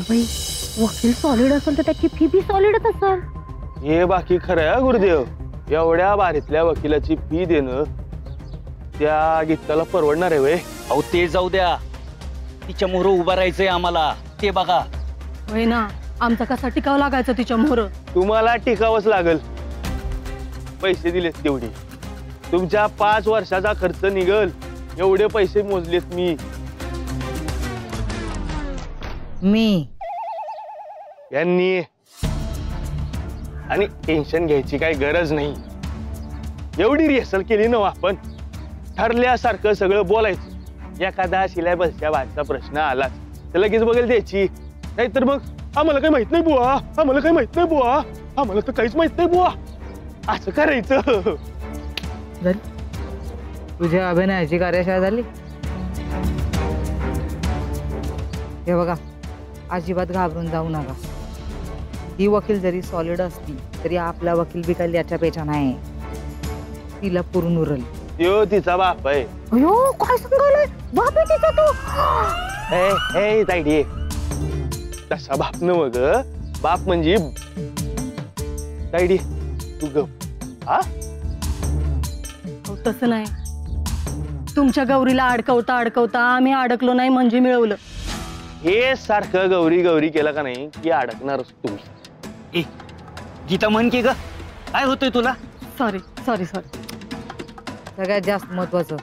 By वकील solid असेल तर त्याची फ़ी बी सॉलिडच असेल हे बाकी खरं आहे हा गुरुदेव. एवढ्या बारीतल्या वकिलाची फ़ी देणं त्या गीताला परवडणार आहे वय. अहो ते जाऊ द्या. तिच्या मोहर उभा राहायचंय आम्हाला. ते बघा. होय ना आमचा कसा टिकाव लागायचं तिच्या मोहर? तुम्हाला टिकावंच लागल. पैसे दिलेत तेवढे. तुमच्या पाच वर्षाचा खर्च निघल. एवढे पैसे मोजलेत मी. मी. यांनी आणि टेन्शन घ्यायची काही गरज नाही. एवढी रिहर्सल केली ना आपण. ठरल्यासारखं सगळं बोलायचं. एखादा सिलेबसच्या बाहेरचा प्रश्न आलाच. तर लगेच बघेल द्यायची नाहीतर मग आम्हाला काही माहित नाही बुवा. आम्हाला काही माहित नाही बुवा. आम्हाला तर काहीच माहित नाही बुवा. असं करायचं. तुझ्या अभिनयाची कार्यशाळा झाली? हे बघा. अजिबात घाबरून जाऊ नका. ही वकील जरी सॉलिड असती तरी आपला वकील बी काही याच्या पेचा नाही. तिला पुरून उरल. त्यो तिचा बाप आहे. अयो काय सांगायलाय? बाप आहे तिचा तो. ए ए ताईडी. तसा बाप न मग बाप म्हणजे ताईडी तू गप. हा? अहो, तसं नाही. तुमच्या गौरीला अडकवता अडकवता आम्ही अडकलो नाही म्हणजे मिळवलं. हे सारखं गौरी गौरी केलं का नाही की अडकणारच तुम्ही ए गीता म्हण की ग? काय होतंय तुला? सॉरी सॉरी सॉरी सगळ्यात जास्त महत्वाचं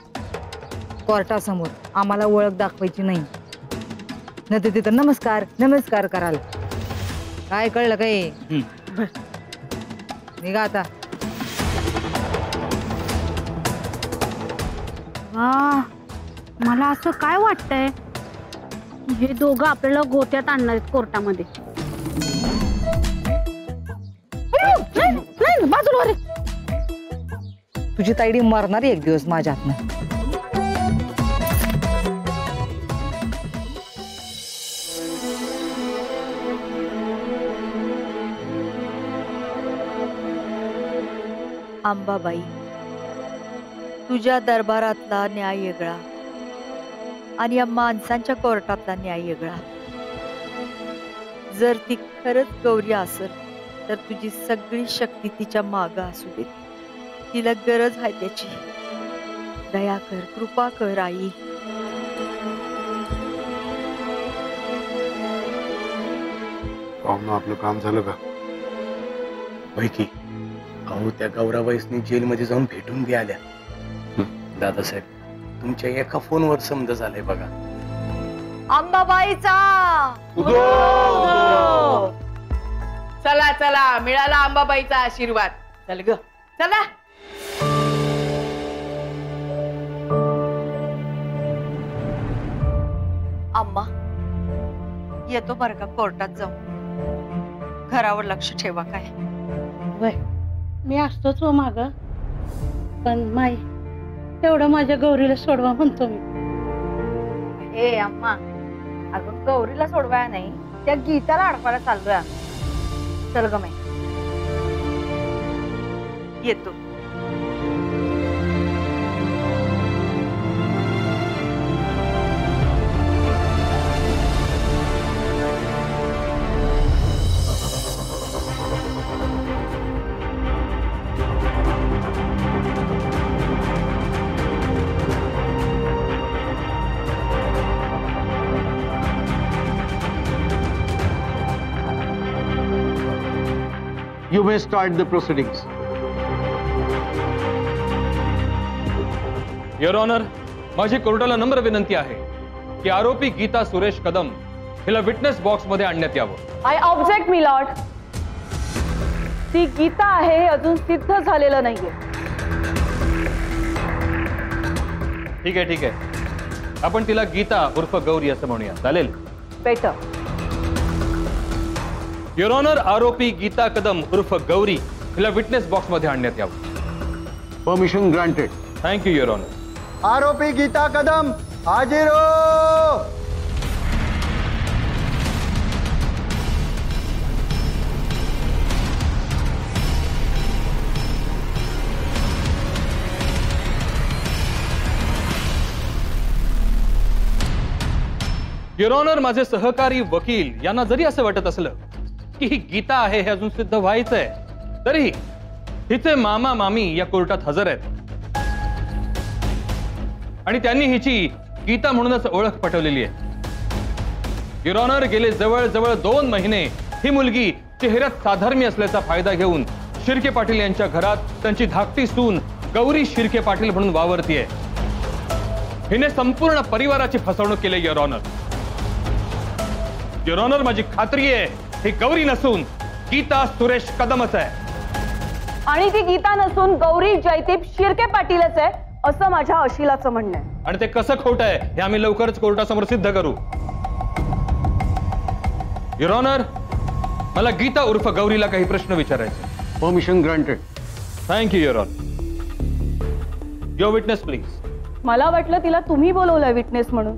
कोर्टासमोर आम्हाला ओळख दाखवायची नाही. नाही तर तिथं नमस्कार नमस्कार कराल. काय कळलं काय हम्म. निघा आता. वा मला असं काय वाटतंय? हे दोघं आपल्याला गोत्यात आणणार आहेत कोर्टामध्ये. बाजूला रे तुझी ताईडी मरणार एक दिवस माझ्या हातनं. अंबाबाई तुझ्या दरबारातला न्याय वेगळा. आणि या माणसांच्या कोर्टातला न्याय वेगळा. जर ती खरंच गौरी असेल तर तुझी सगळी शक्ती तिच्या माग असू दे. तिला गरज आहे त्याची. दया कर कृपा कर आई. पाहुणं आपलं काम झालं का? पैकी. अहो त्या गौराबाईसनी जेलमध्ये जाऊन भेटून बी आल्या. दादासाहेब तुमच्या एका फोनवर समज झालंय बघा. अंबाबाईचा चला चला मिळाला अंबाबाईचा आशीर्वाद. चल ग. चला. अम्मा येतो बरं का कोर्टात जाऊ घरावर लक्ष ठेवा काय. वय मी असतोच हो माग. पण माई तेवढं माझ्या गौरीला सोडवा म्हणतो मी. ए अम्मा अगं गौरीला सोडवाय नाही त्या गीताला अडकवायला चाललोय. आम्ही. चल ग येतो. You may start the proceedings. Your honour माझी कोर्टाला नम्र विनंती आहे की आरोपी गीता सुरेश कदम हिला विटनेस बॉक्स मध्ये आणण्यात यावं. आय ऑब्जेक्ट मी लॉर्ड ती गीता आहे हे अजून सिद्ध झालेलं नाहीये. ठीक आहे ठीक आहे. आपण तिला गीता उर्फ़ गौरी असं म्हणूया. चालेल? बेटर युअर ऑनर आरोपी गीता कदम उर्फ़ गौरी हिला विटनेस बॉक्स मध्ये आणण्यात यावं Permission granted. Thank you your honour आरोपी गीता कदम हाजिर युअर ऑनर माझे सहकारी वकील यांना जरी असं वाटत असलं की ही गीता आहे हे अजून सिद्ध व्हायचंय तरीही हिचे मामा मामी या कोर्टात हजर आहेत। आणि त्यांनी हिची गीता म्हणूनच ओळख पटवलेली आहे. युअर ऑनर गेले जवळजवळ दोन महिने ही मुलगी चेहऱ्यात साधर्म्य असल्याचा फ़ायदा घेऊन शिर्के पाटील यांच्या घरात त्यांची धाकटी सून गौरी शिर्के पाटील म्हणून वावरतीये हिने संपूर्ण परिवाराची फसवणूक केली युअर ऑनर माझी खात्री आहे ही गौरी नसून गीता सुरेश कदमच आहे. आणि ती गीता नसून गौरी जयदीप शिर्के पाटीलच आहे असं माझ्या अशिलाचं म्हणणं आहे. आणि ते कसं खोट आहे हे आम्ही लवकरच कोर्टासमोर सिद्ध करू. युअर ऑनर मला गीता उर्फ़ गौरीला काही प्रश्न विचारायचे Permission granted. Thank you your honour your witness please मला वाटलं तिला तुम्ही बोलवलंय विटनेस म्हणून.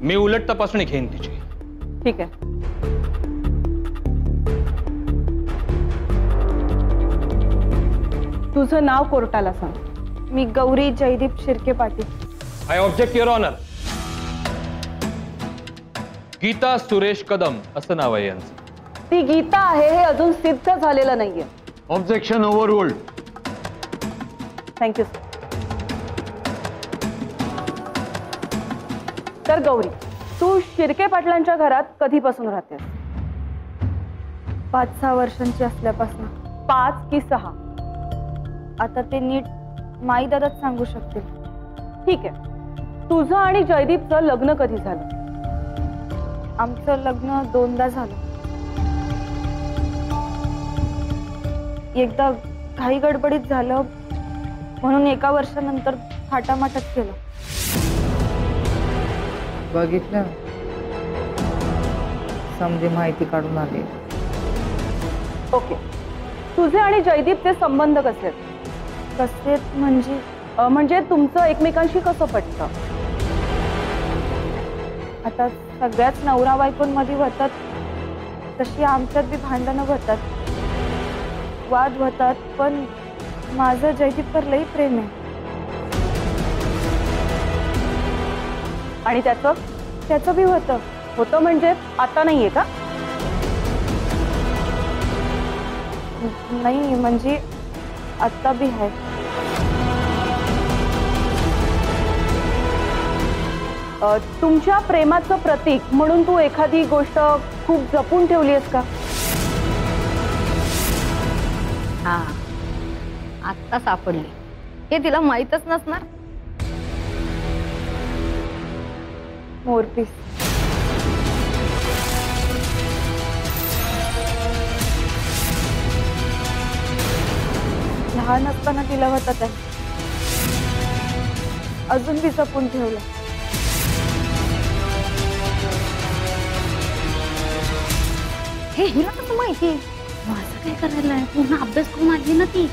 मी उलट तपासणी घेईन तिची. ठीक आहे. तुझं नाव कोर्टाला सांग. मी Gauri Jaydeep Shirke Patil. I object your honour Geeta Suresh Kadam असं नाव आहे यांचं. ती गीता आहे हे अजून सिद्ध झालेलं नाहीये. Objection overruled. थँक्यू तर गौरी तू शिर्के पाटलांच्या घरात कधीपासून राहतेस? पाच सहा वर्षांची असल्यापासून. पाच की सहा? आता ते नीट माई दादाच सांगू शकतील. ठीक आहे. तुझं आणि जयदीपचं लग्न कधी झालं? आमचं लग्न दोनदा झालं. एकदा घाई गडबडीत झालं म्हणून एका वर्षानंतर थाटामाटात केलं बघितलं. समजे माहिती काढून आले. ओके. तुझे आणि जयदीपचे संबंध कसे आहेत? कसे म्हणजे अं, म्हणजे तुमचं एकमेकांशी कसं पटतं? आता सगळ्याच नवरा बायकोंमध्ये होतात तशी आमच्यात बी भांडणं होतात वाद होतात पण माझं जयदीपवर लई प्रेम आहे. आणि त्याचं? त्याचं बी होतं. होतं म्हणजे आता नाहीये का? नाही म्हणजे आहे अं, तुमच्या प्रेमाचं प्रतीक म्हणून तू एखादी गोष्ट खूप जपून ठेवली आहेस का? हा. आत्ता सापडली. हे तिला माहीतच नसणार. मोरपीस. लहान असताना तिला होता त्या. अजून बी जपून ठेवलं. हे हिला कसं माहिती माझं काय करायला? आहे पूर्ण अभ्यास करून आली ना ती.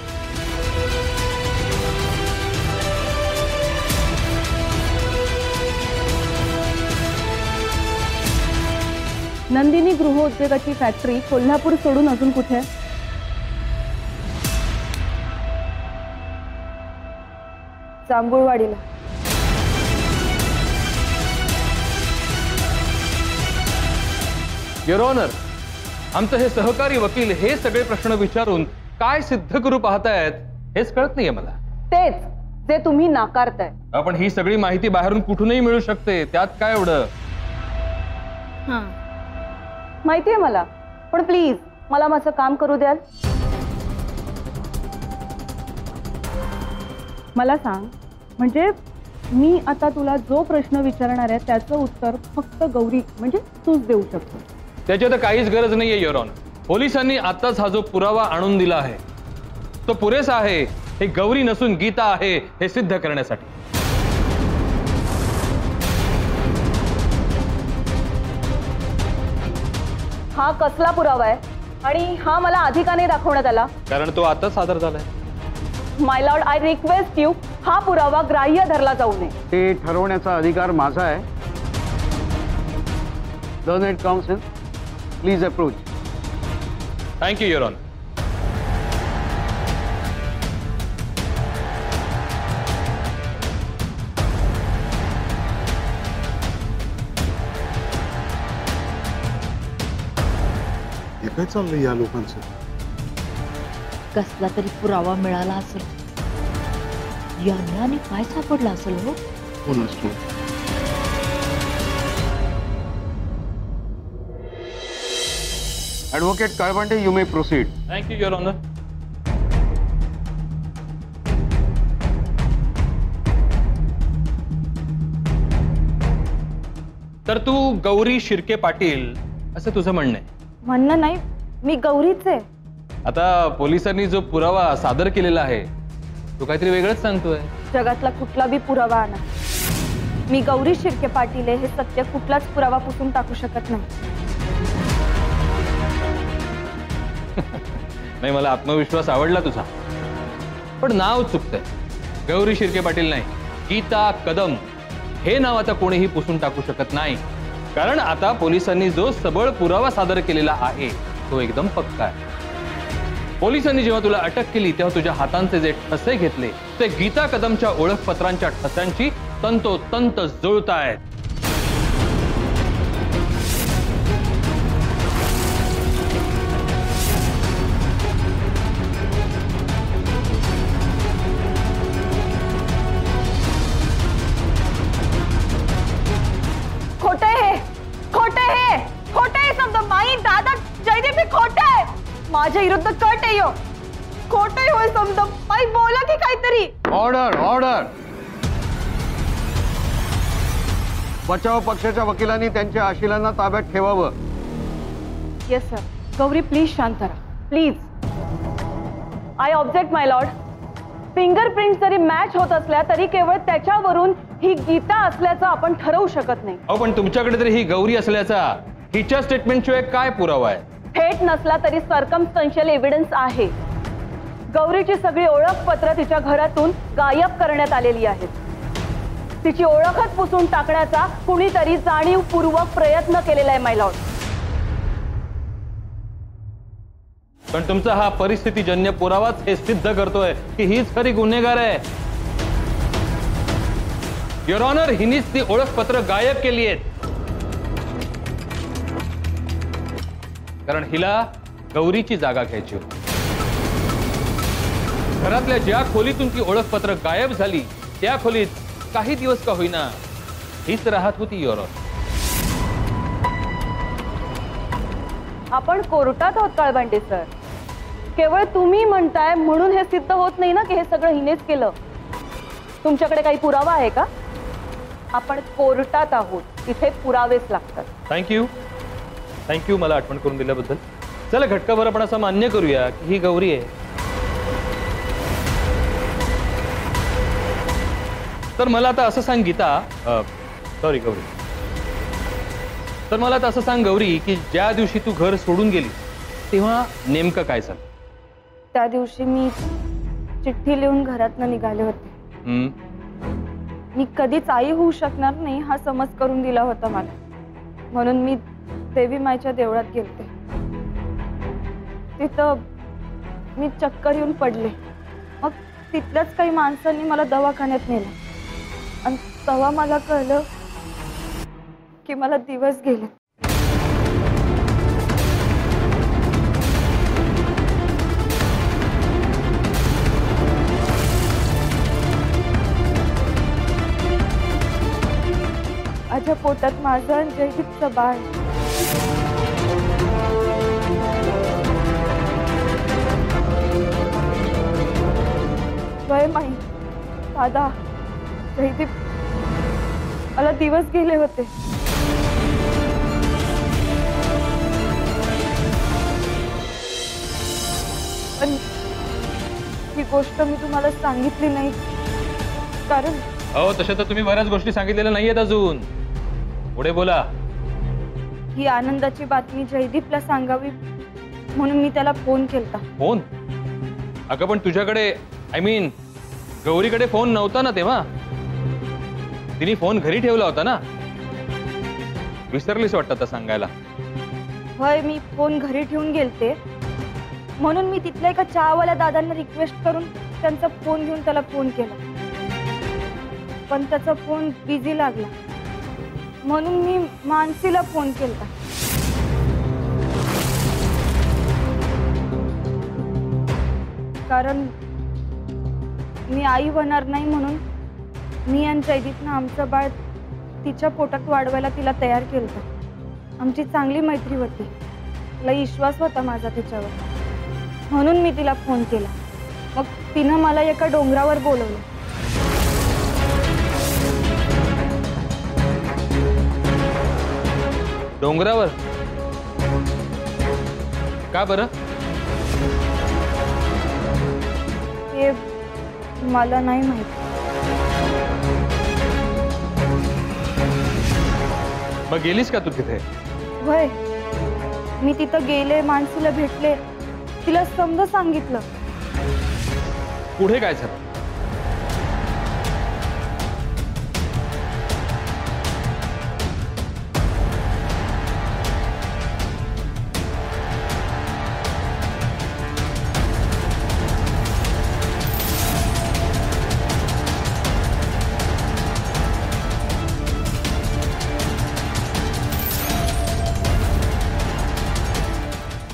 नंदिनी गृहोद्योगाची फॅक्टरी कोल्हापूर सोडून अजून कुठे? जांभूळवाडीला युअर ऑनर आमचं हे सहकारी वकील हे सगळे प्रश्न विचारून काय सिद्ध करू पाहतायत हेच कळत नाहीये मला. तेच जे तुम्ही नाकारताय. आपण ही सगळी माहिती बाहेरून कुठूनही मिळू शकते त्यात काय एवढं? हा. माहितीये मला पण प्लीज़ मला माझं काम करू द्याल? मला सांग म्हणजे मी आता तुला जो प्रश्न विचारणार आहे त्याचं उत्तर फक्त गौरी म्हणजे तूच देऊ शकतो. त्याची आता काहीच गरज नाहीये युअर ऑनर पोलिसांनी आताच हा जो पुरावा आणून दिला आहे तो पुरेसा आहे हे गौरी नसून गीता आहे हे सिद्ध करण्यासाठी. हा कसला पुरावा आहे? आणि हा मला आधी का नाही दाखवण्यात आला? कारण तो आताच सादर झालाय. My lord I request you हा पुरावा ग्राह्य धरला जाऊ नये. ते ठरवण्याचा अधिकार माझा आहे. डोनेट net counsel please approach thank you your honour काय चाललंय या लोकांचं? कसला तरी पुरावा मिळाला असेल. यांना आणि काय सापडलं असेल हो? Advocate Kalbande you may proceed thank you your honour तर तू गौरी शिर्के पाटील असं तुझं म्हणणं आहे. म्हणणं नाही मी गौरीच आहे. आता पोलिसांनी जो पुरावा सादर केलेला आहे तो काहीतरी वेगळंच सांगतोय. जगातला कुठला बी पुरावा आणा. मी गौरी शिर्के पाटील आहे हे सत्य कुठलाच पुरावा पुसून टाकू शकत नाही. नाही मला आत्मविश्वास आवडला तुझा. पण नाव चुकतंय. गौरी शिर्के पाटील नाही. गीता कदम. हे नाव आता कोणीही पुसून टाकू शकत नाही. कारण आता पोलिसांनी जो सबळ पुरावा सादर केलेला आहे तो एकदम पक्का आहे. पोलिसांनी जेव्हा तुला अटक केली तुझे तुझ्या से जे ठसे घेतले, ते गीता कदमच्या ओळखपत्रांच्या ठस्यांची जुड़ता जुळतायत. माझ्या विरुद्ध कट आहे. खोटे होय समजा माई बोला की काहीतरी. ऑर्डर ऑर्डर बचाव पक्षाच्या वकिलांनी त्यांच्या आशिलांना ताब्यात ठेवावं. येस सर गौरी प्लीज़ शांत राहा. Please I object my lord fingerprint zari match होत असल्या तरी केवळ त्याच्यावरून ही गीता असल्याचं आपण ठरवू शकत नाही. अहो पण तुमच्याकडे तरी ही गौरी असल्याचा हिच्या स्टेटमेंटशिवाय काय पुरावा आहे? थेट नसला तरी सरकमस्टन्शियल एव्हिडन्स आहे. गौरीची सगळी ओळखपत्र तिच्या घरातून गायब करण्यात आलेली आहेत तिची ओळखच पुसून टाकण्याचा कुणीतरी जाणीवपूर्वक प्रयत्न केलेला आहे मायलॉर्ड पण तुमचा हा परिस्थितीजन्य पुरावाच हे सिद्ध करतोय की हीच खरी गुन्हेगार आहे. युअर ऑनर हिनीच ती ओळखपत्र गायब केली आहेत. कारण हिला गौरीची जागा घ्यायची होती. घरातल्या ज्या खोलीतून ती ओळखपत्र गायब झाली त्या खोलीत काही दिवस का होईना हीच राहत होती युअर आपण कोर्टात आहोत काळबांडे सर. केवळ तुम्ही म्हणताय म्हणून हे सिद्ध होत नाही ना की हे सगळं हिनेच केलं. तुमच्याकडे काही पुरावा आहे का? आपण कोर्टात आहोत इथे पुरावेच लागतात. थँक्यू थँक्यू मला आठवण करून दिल्याबद्दल. चला घटकाभर आपण असं मान्य करूया की ही गौरी आहे. तर मला आता असं सांग गीता. सॉरी गौरी. तर मला आता असं सांग गौरी की ज्या दिवशी तू घर सोडून गेली तेव्हा नेमकं काय झालं? त्या दिवशी मी चिठ्ठी लिहून घरातनं निघाले होते. हम्म, मी कधीच आई होऊ शकणार नाही हा समज करून दिला होता मला. म्हणून मी देवी मायच्या देवळात गेलते. तिथं मी चक्कर पडले. मग तिथल्याच काही माणसांनी मला दवाखान्यात नेलं. आणि मला मला दिवस गेले. माझ्या पोटात माझं जयदीपचं वय माई दादा जयदीप मला दिवस गेले होते। पण ही गोष्ट मी तुम्हाला सांगितली नाही. कारण अहो तशा तर तुम्ही बऱ्याच गोष्टी सांगितलेल्या नाहीयेत अजून. पुढे बोला. ही आनंदाची बातमी जयदीपला सांगावी म्हणून मी त्याला फ़ोन केलता. फ़ोन? अगं पण तुझ्याकडे आय मीन गौरी कड़े फ़ोन नव्हता ना तेव्हा? तिनी फ़ोन घरी ठेवला होता ना? विसरलीस वाटत सांगायला. होय, मी फ़ोन घरी ठेवून गेलते. म्हणून मी तिथल्या एका चावाला दादांना रिक्वेस्ट करून त्यांचा फ़ोन घेऊन त्याला फ़ोन केला. पण त्याचा फ़ोन बिझी लागला. म्हणून मी मानसीला फ़ोन केला कारण मी आई होणार नाही म्हणून मी आणि जयदीपनं आमचं बाळ तिच्या पोटात वाढवायला तिला तयार केलं होतं. आमची चांगली मैत्री होती. तिला विश्वास होता माझा तिच्यावर. म्हणून मी तिला फ़ोन केला. मग तिनं मला एका डोंगरावर बोलवलं. डोंगरावर? का बरं? मला नाही माहित. मग गेलीस का तू तिथे? वय मी तिथं गेले माणसीला भेटले. तिला समज सांगितलं. पुढे काय झालं?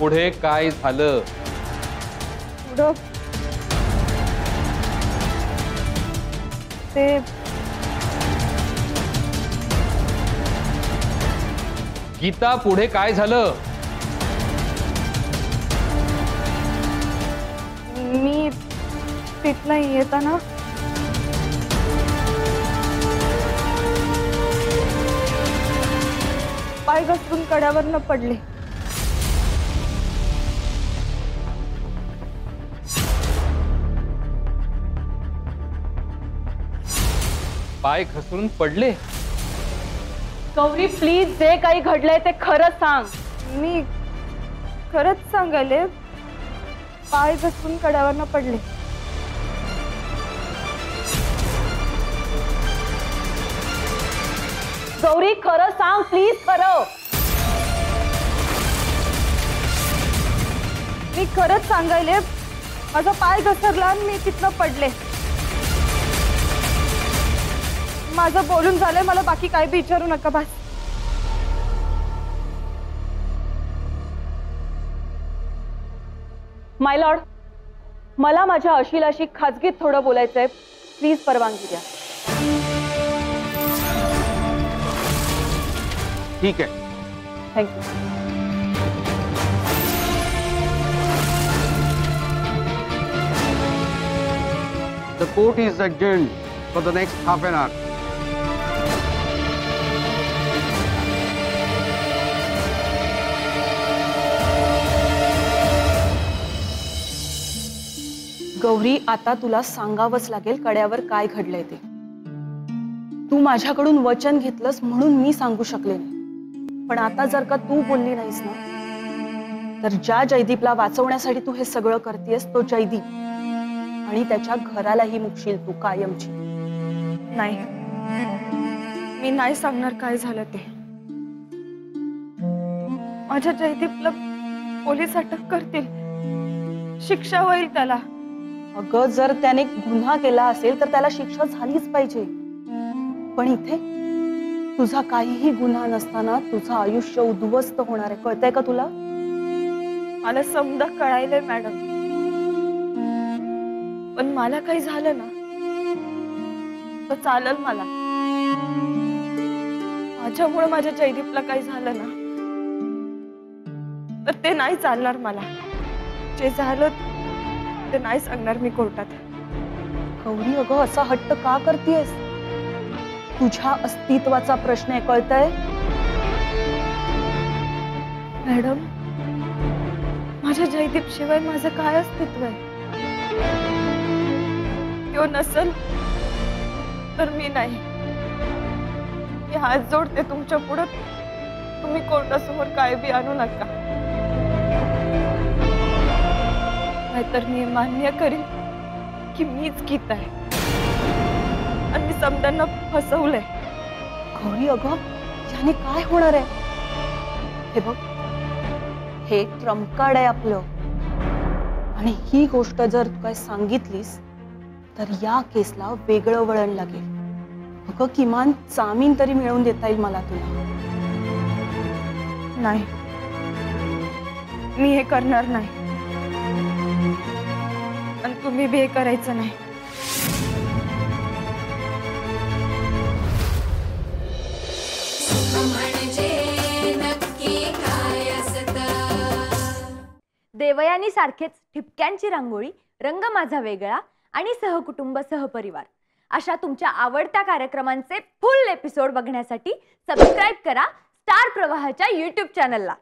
पुढे काय झालं? पुढं? ते गीता पुढे काय झालं? मी तिथनं येताना पाय घसरून कड्यावरनं पडले. पाय घसरून पडले. गौरी प्लीज़ जे काही घडलंय ते खरं सांग. मी खरंच सांगायले पाय घसरून कड्यावरनं पडले. गौरी खरं सांग प्लीज़ खरं. मी खरंच सांगायले माझा पाय घसरला आणि मी तिथनं पडले. माझं बोलून झालंय मला बाकी काय बी विचारू नका बस. माय लॉर्ड मला माझ्या अशिलाशी खाजगीत थोडं बोलायचंय. प्लीज़ परवानगी द्या. ठीक आहे. Thank you The court is adjourned for the next half an hour. Gauri आता तुला सांगावंच लागेल कड्यावर काय घडलंय ते. तू माझ्याकडून वचन घेतलंस म्हणून मी सांगू शकले नाही. पण आता जर का तू बोलली नाहीस ना तर ज्या जयदीपला वाचवण्यासाठी तू हे सगळं करतेस तो जयदीप. आणि त्याच्या घरालाही मुकशील तू कायमची. नाही. मी नाही सांगणार काय झालं ते. माझ्या जयदीपला पोलीस अटक करतील. शिक्षा होईल त्याला. अगं, जर त्याने गुन्हा केला असेल, तर त्याला शिक्षा झालीच पाहिजे. पण इथे तुझा काहीही गुन्हा नसताना तुझं आयुष्य उद्ध्वस्त होणार आहे. कळतंय का तुला? मला समजा कळायलंय, मॅडम. पण मला काही झालं ना, तर चालल मला. माझ्यामुळे माझ्या जयदीपला काही झालं ना, तर ते नाही चालणार मला. जे झालं नाही सांगणार मी कोर्टात. गौरी अगं असा हट्ट का करती करतेस? तुझ्या अस्तित्वाचा प्रश्न आहे कळतंय? मॅडम माझ्या जयदीप शिवाय माझं काय अस्तित्व आहे? तो नसल तर मी नाही. मी हात जोडते तुमच्या पुढं. तुम्ही कोर्टासमोर काय बी आणू नका. नाहीतर मी मान्य करीन की मीच गीत आहे. आणि समजांना फसवलंय. गौरी अगं, याने काय होणार आहे? हे बघ, हे ट्रंप कार्ड आहे आपलं. आणि ही गोष्ट जर काय सांगितलीस, तर या केसला वेगळं वळण लागेल. अगं, किमान जामीन तरी मिळवून देता येईल मला तुला. नाही. मी हे करणार नाही. आणि तुम्ही बे करायचं नाही. देवयानी सारखेच ठिपक्यांची रांगोळी रंग माझा वेगळा आणि सहकुटुंब सहपरिवार. अशा तुमच्या आवडत्या कार्यक्रमांचे फुल एपिसोड बघण्यासाठी सबस्क्राईब करा स्टार प्रवाहाच्या यूट्यूब चॅनलला